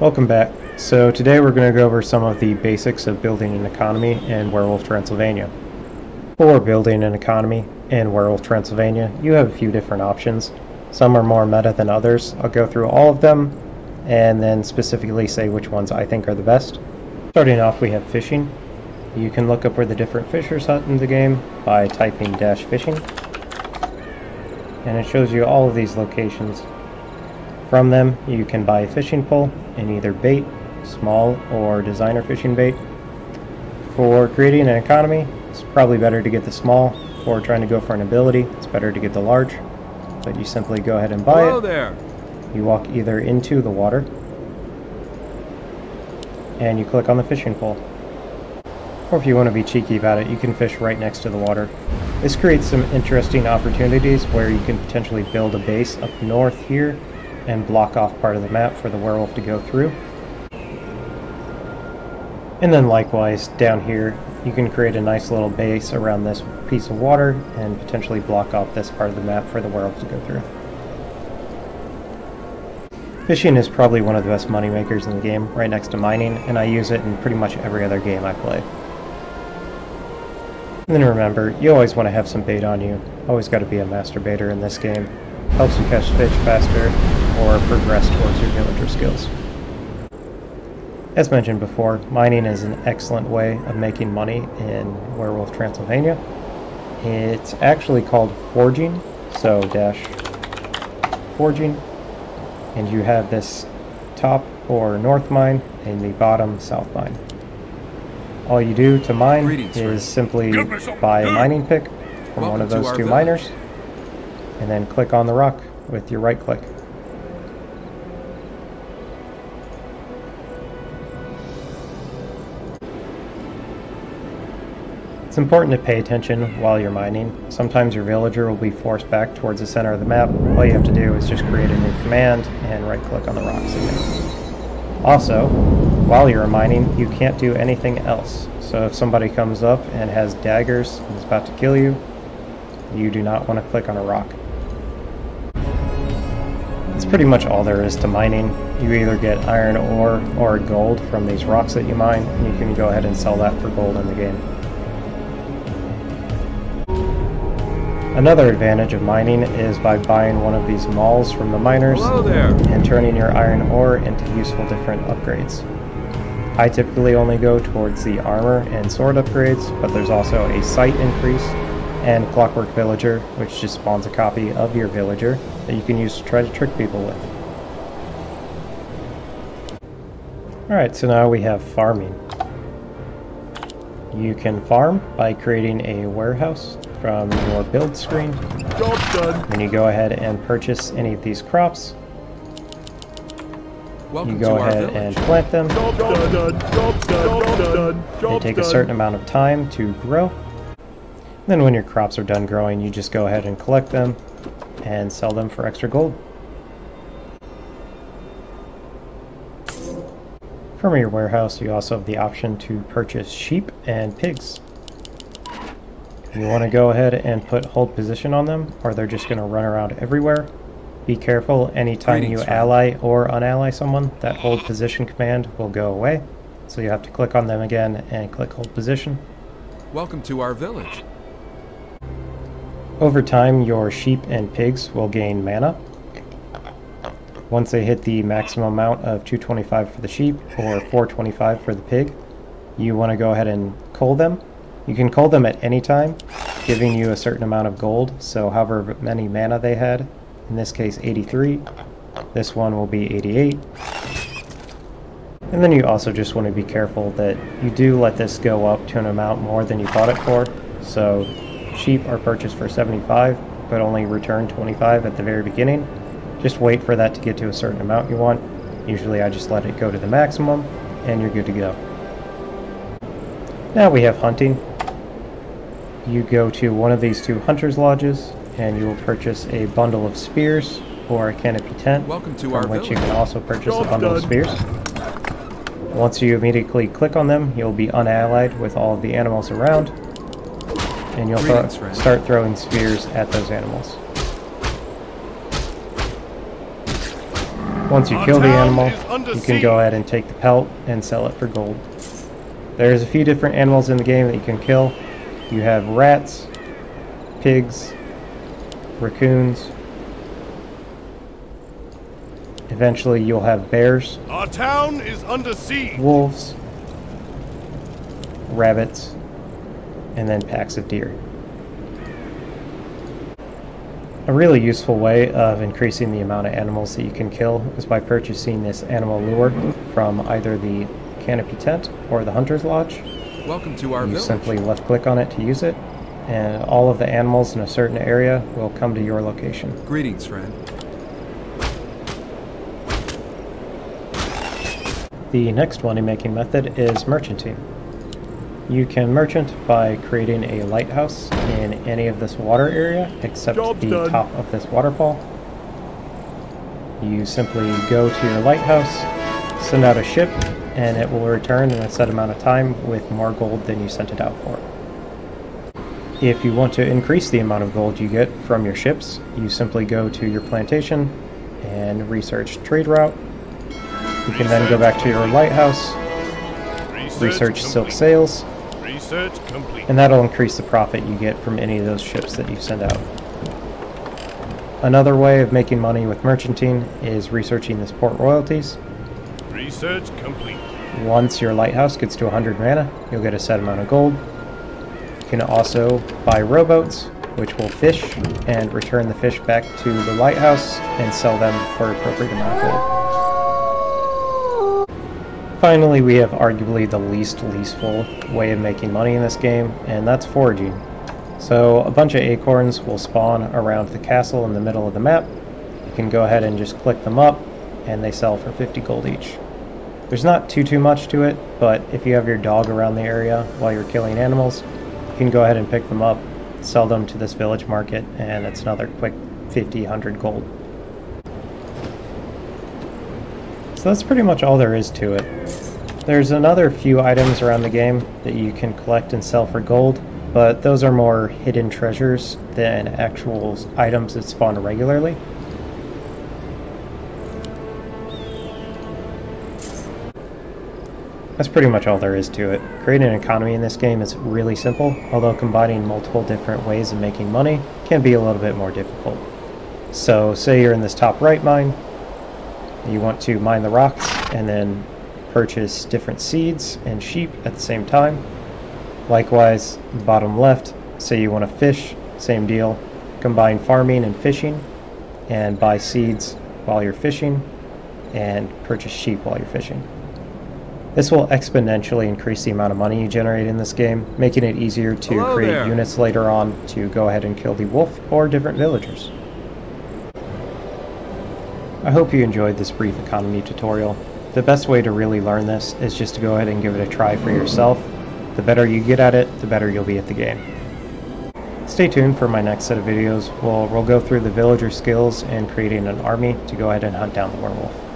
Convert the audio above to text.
Welcome back. So today we're going to go over some of the basics of building an economy in Werewolf Transylvania. For building an economy in Werewolf Transylvania, you have a few different options. Some are more meta than others. I'll go through all of them and then specifically say which ones I think are the best. Starting off we have fishing. You can look up where the different fishers hunt in the game by typing dash fishing. And it shows you all of these locations. From them you can buy a fishing pole and either bait, small or designer fishing bait. For creating an economy, it's probably better to get the small. For trying to go for an ability, it's better to get the large. But you simply go ahead and buy Hello it. there. You walk either into the water and you click on the fishing pole. Or if you want to be cheeky about it, you can fish right next to the water. This creates some interesting opportunities where you can potentially build a base up north here and block off part of the map for the werewolf to go through. And then likewise, down here, you can create a nice little base around this piece of water and potentially block off this part of the map for the werewolf to go through. Fishing is probably one of the best money makers in the game, right next to mining, and I use it in pretty much every other game I play. And then remember, you always want to have some bait on you. Always got to be a master baiter in this game. Helps you catch fish faster or progress towards your villager skills. As mentioned before, mining is an excellent way of making money in Werewolf Transylvania. It's actually called forging, so dash forging, and you have this top or north mine and the bottom south mine. All you do to mine Greetings, is simply Give me some buy a mining pick from one of those two village. miners, and then click on the rock with your right click. It's important to pay attention while you're mining. Sometimes your villager will be forced back towards the center of the map. All you have to do is just create a new command and right click on the rocks again. Also, while you're mining, you can't do anything else. So if somebody comes up and has daggers and is about to kill you, you do not want to click on a rock. That's pretty much all there is to mining. You either get iron ore or gold from these rocks that you mine, and you can go ahead and sell that for gold in the game. Another advantage of mining is by buying one of these malls from the miners and turning your iron ore into useful different upgrades. I typically only go towards the armor and sword upgrades, but there's also a sight increase and Clockwork Villager, which just spawns a copy of your villager that you can use to try to trick people with. Alright, so now we have farming. You can farm by creating a warehouse from your build screen. Job done. Then you go ahead and purchase any of these crops. Welcome You go ahead and plant them. Job done. Job done. They take a certain amount of time to grow. Then when your crops are done growing, you just go ahead and collect them and sell them for extra gold. From your warehouse, you also have the option to purchase sheep and pigs. You want to go ahead and put hold position on them, or they're just going to run around everywhere. Be careful, anytime Greetings, you friend. ally or unally someone, that hold position command will go away. So you have to click on them again and click hold position. Welcome to our village. Over time, your sheep and pigs will gain mana. Once they hit the maximum amount of 225 for the sheep or 425 for the pig, you want to go ahead and cull them. You can call them at any time, giving you a certain amount of gold, so however many mana they had, in this case 83, this one will be 88. And then you also just want to be careful that you do let this go up to an amount more than you bought it for. So sheep are purchased for 75, but only return 25 at the very beginning. Just wait for that to get to a certain amount you want. Usually I just let it go to the maximum, and you're good to go. Now we have hunting. You go to one of these two hunters' lodges, and you will purchase a bundle of spears or a canopy tent, Welcome to from our which you can also purchase a Job bundle of spears. Once you immediately click on them, you'll be unallied with all of the animals around, and you'll Greetings, friend. start throwing spears at those animals. Once you Our kill the animal, you can go ahead and take the pelt and sell it for gold. There's a few different animals in the game that you can kill. You have rats, pigs, raccoons. Eventually you'll have bears, Our town is under siege. wolves, rabbits, and then packs of deer. A really useful way of increasing the amount of animals that you can kill is by purchasing this animal lure from either the canopy tent or the hunter's lodge. Welcome to our You village. simply left click on it to use it, and all of the animals in a certain area will come to your location. Greetings, friend. The next money making method is merchanting. You can merchant by creating a lighthouse in any of this water area except Job's the done. top of this waterfall. You simply go to your lighthouse, send out a ship, and it will return in a set amount of time with more gold than you sent it out for. If you want to increase the amount of gold you get from your ships, you simply go to your plantation and research trade route. You can then go back to your lighthouse, research silk sails, and that'll increase the profit you get from any of those ships that you send out. Another way of making money with merchanting is researching this port royalties. Research complete. Once your lighthouse gets to 100 mana, you'll get a set amount of gold. You can also buy rowboats, which will fish and return the fish back to the lighthouse and sell them for appropriate amount of gold. Finally, we have arguably the least leastful way of making money in this game, and that's foraging. So a bunch of acorns will spawn around the castle in the middle of the map. You can go ahead and just click them up, and they sell for 50 gold each. There's not too too much to it, but if you have your dog around the area while you're killing animals, you can go ahead and pick them up, sell them to this village market, and it's another quick 50, 100 gold. So that's pretty much all there is to it. There's another few items around the game that you can collect and sell for gold, but those are more hidden treasures than actual items that spawn regularly. That's pretty much all there is to it. Creating an economy in this game is really simple, although combining multiple different ways of making money can be a little bit more difficult. So say you're in this top right mine, you want to mine the rocks and then purchase different seeds and sheep at the same time. Likewise, bottom left, say you want to fish, same deal. Combine farming and fishing and buy seeds while you're fishing and purchase sheep while you're fishing. This will exponentially increase the amount of money you generate in this game, making it easier to Hello create there. units later on to go ahead and kill the wolf or different villagers. I hope you enjoyed this brief economy tutorial. The best way to really learn this is just to go ahead and give it a try for yourself. The better you get at it, the better you'll be at the game. Stay tuned for my next set of videos where we'll go through the villager skills and creating an army to go ahead and hunt down the werewolf.